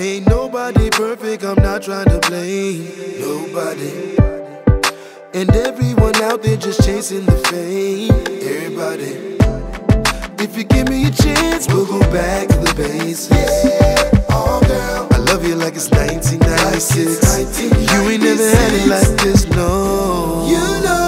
Ain't nobody perfect, I'm not trying to blame nobody. And everyone out there just chasing the fame. Everybody. If you give me a chance, we'll go back to the basics. Yeah, all girl. I love you like it's 1996. Like it's 1996. You ain't never had it like this, no. You know.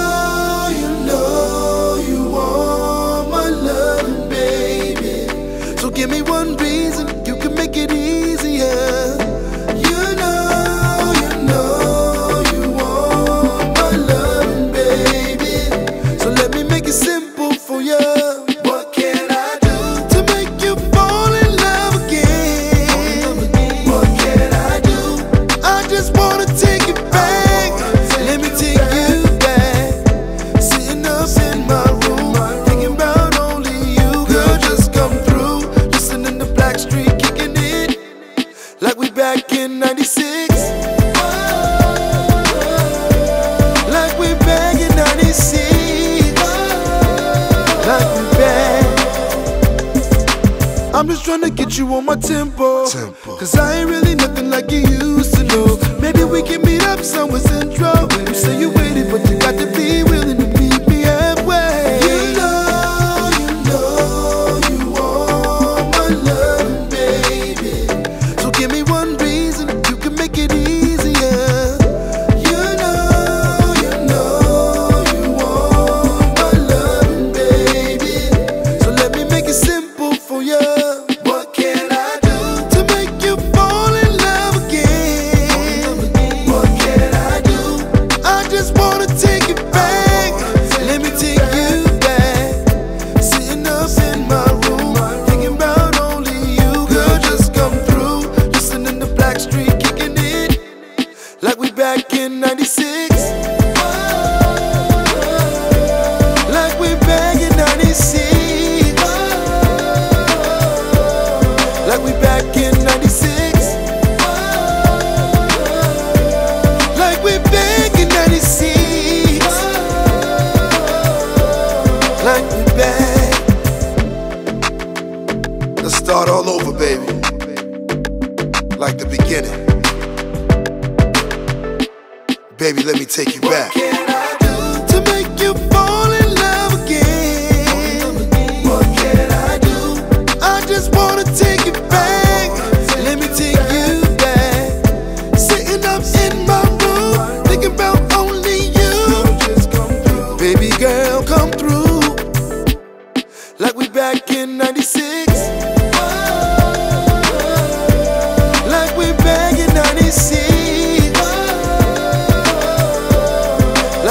I'm just trying to get you on my tempo. tempo. Cause I ain't really nothing like you. 96. Like we back in 96. Like we back in 96. Like we back in 96. Like we back. Let's start all over, baby. Like the beginning. Baby, let me take you back.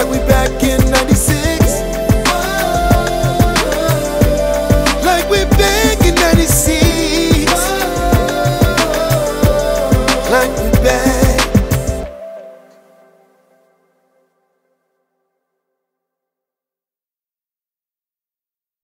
like we back in.